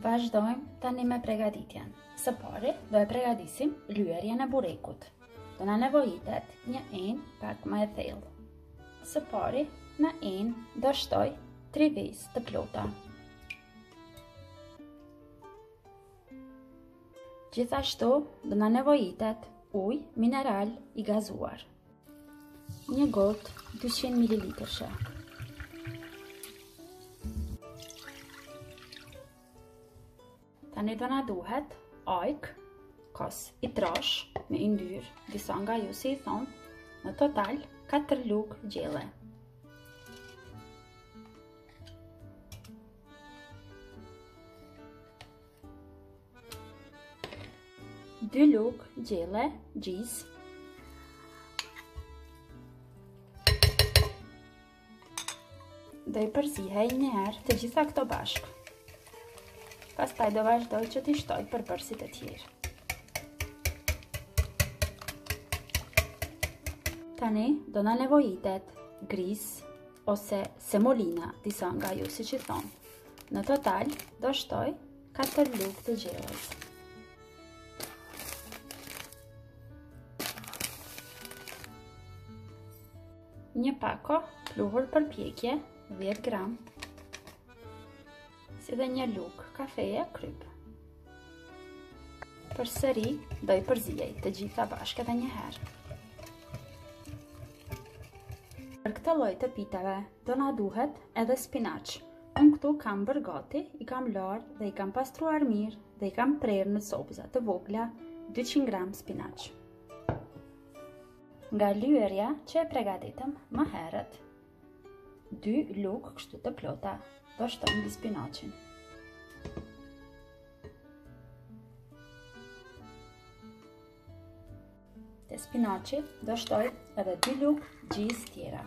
Vazhdojmë tani me pregaditjen. Së pari, do e pregadisim lyerjen e burekut. Do na nevojitet një enë pak më e thellë. Së pari, në enë do shtoj 3 vezë të plota. Gjithashtu do na nevojitet ujë mineral i gazuar. Një gotë 200 ml. Tani do na duhet ajk, kos i trashë me yndyrë, disa nga ju si i thonë, në total 4 lugë gjelle. Dy lugë gjelle, gjizë, Do i përziej një herë të gjitha këto bashkë. Pastaj do vazhdoj që t'i shtoj përbërësit e tjerë. Tani do na nevojitet gris ose semolina, disa nga ju siç i thonë. Në total do shtoj 4 lugë të gjellës. Një pako pluhur për pjekje, 10 gram, si dhe një lugë kafeje kripë. Përsëri, do i përziej të gjitha bashkë edhe një herë. Për këtë lloj të piteve, do na duhet edhe spinaq. Unë këtu kam bërë gati, i kam larë dhe i kam pastruar mirë dhe i kam prerë në copëza të vogla 200 gram spinaq. Nga lyerja që e pregaditëm më herët, dy lugë kështu të plota do shtoj mbi spinaqin. Te spinaqi do shtoj edhe dy lugë gjizë tjera.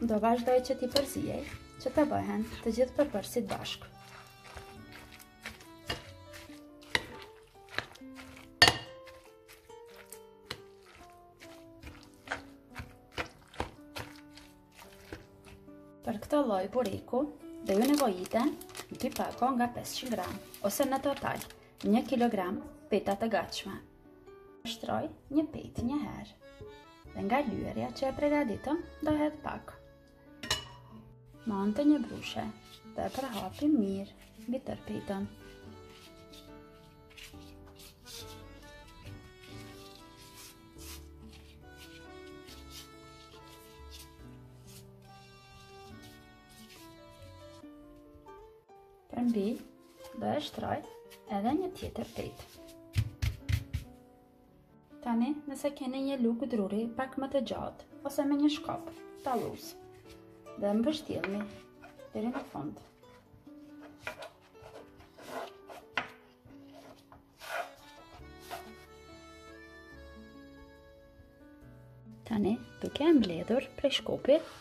Do vazhdoj që t'i përziej që të bëhen të gjithë përbërësit bashkë. Për këtë lloj bureku do ju nevojiten dy pako nga 500 gram, ose në total 1 kg peta të gatshme. Shtroj një petë një herë dhe nga lyerja që e pregaditëm do hedh pak Me anë të një brushe do e përhapim mirë mbi tërë pitën. Përmbi, do e shtroj edhe një tjetër pite. Tani, nëse keni një lugë druri pak më të gjatë, ose me një shkop, taluz, dhe mbështillni deri në fund. Tani, duke e mbledhur prej shkopit,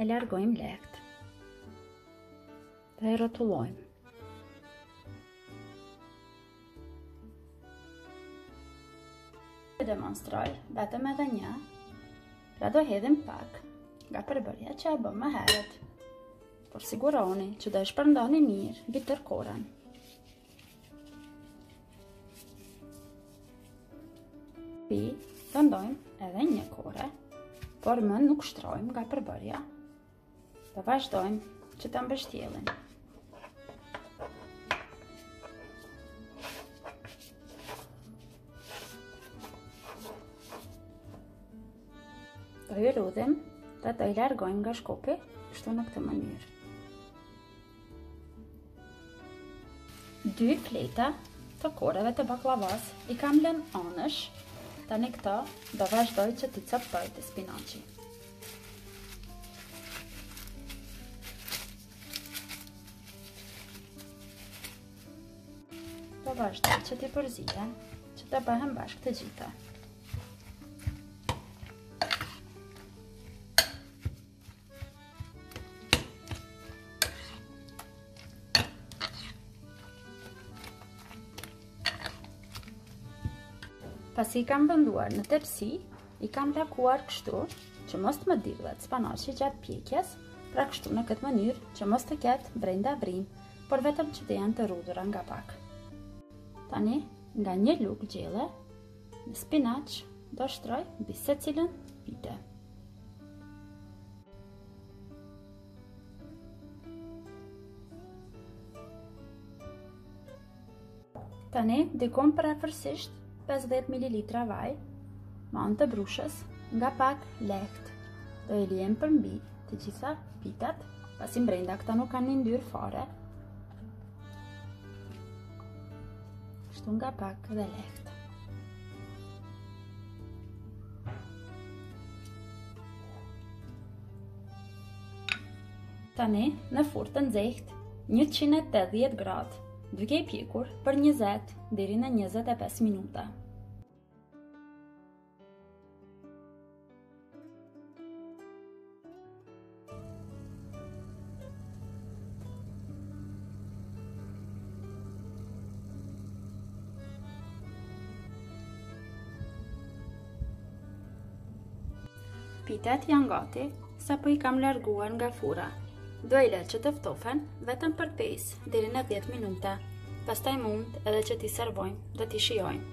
e largojmë lehtë. Dhe e rrotullojmë. Do demonstroj, vetëm edhe një, pra do hedhim pak nga përbërja që e bëmë më herët. Por siguroni që do e shpërndani mirë mbi tërë koren. Mbi të vendojmë edhe një kore, por më nuk shtrojmë nga përbërja. Të vazhdojmë që ta mbështjellim. Do i rrudhim dhe do i largojmë nga shkopi, kështu në këtë mënyrë. Dy fleta të koreve të baklavas i kam lënë anësh, tani këto do vazhdoj që t'i coptoj te spinaqi. Do vazhdoj që t'i përziej, që të bëhen bashkë të gjitha. Pasi i kam venduar në tepsi, i kam lakuar kështu që mos të më digjet spanaqi gjatë pjekjes, pra kështu në këtë mënyrë që mos të ketë brenda vrima, por vetëm që të jenë të rrudhura nga pak. Tani, nga një lugë gjelle, me spinaq do shtroj mbi secilën pite. Tani dikun përafërsisht 50 ml vaj, me anë të brushës, nga pak lehtë. Do i lyejmë përmbi të gjitha pitat, pasi mbrenda këta nuk kanë yndyrë fare. Kështu nga pak dhe lehtë. Tani, në furrë të nxehtë, 180 gradë, duke i pjekur për 20 deri në 25 minuta. pitet janë gati, sapo i kam larguar nga furra. Do i lë që të ftofen, vetëm për 5 deri në 10 minuta. Pastaj mund edhe që t'i servojmë dhe t'i shijojmë.